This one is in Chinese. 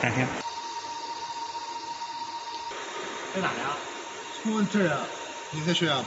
改天。在哪呀？我这呀、你在学校、